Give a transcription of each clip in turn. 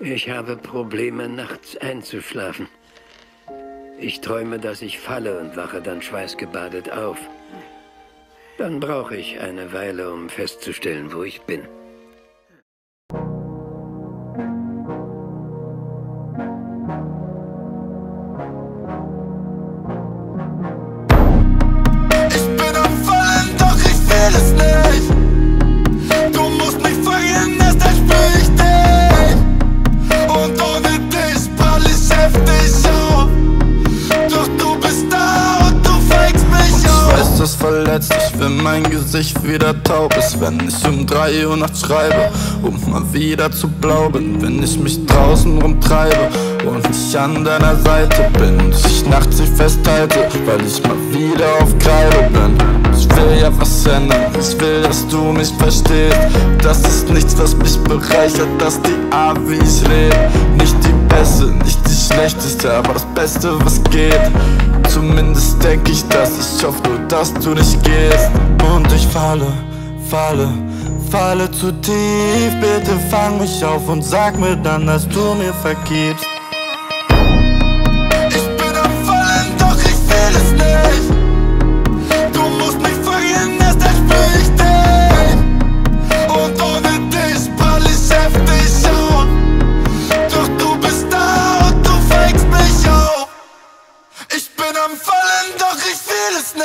Ich habe Probleme, nachts einzuschlafen. Ich träume, dass ich falle und wache dann schweißgebadet auf. Dann brauche ich eine Weile, um festzustellen, wo ich bin. Das verletzt. Ich will mein Gesicht wieder taub ist, wenn ich um 3 Uhr nachts schreibe, um mal wieder zu glauben, wenn ich mich draußen rumtreibe und ich an deiner Seite bin und ich nachts dich festhalte, weil ich mal wieder auf Kreide bin. Ich will ja was ändern, ich will, dass du mich verstehst. Das ist nichts, was mich bereichert, das die Art, wie ich lebe. Nicht die beste, schlechteste, aber das Beste, was geht. Zumindest denk ich das, ich hoffe nur, dass du nicht gehst. Und ich falle, falle, falle zu tief. Bitte fang mich auf und sag mir dann, dass du mir vergibst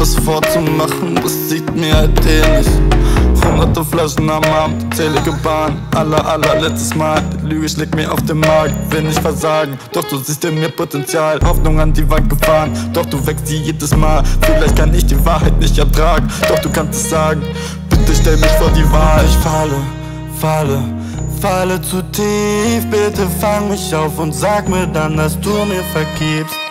etwas vorzumachen, das sieht mir halt ähnlich. Hunderte Flaschen am Abend, zählige Bahn, aller, allerletztes Mal. Lüge schlägt mir auf den Magen, will nicht versagen. Doch du siehst in mir Potenzial, Hoffnung an die Wand gefahren. Doch du wächst sie jedes Mal, vielleicht kann ich die Wahrheit nicht ertragen. Doch du kannst es sagen, bitte stell mich vor die Wahl. Ich falle, falle, falle zu tief. Bitte fang mich auf und sag mir dann, dass du mir vergibst.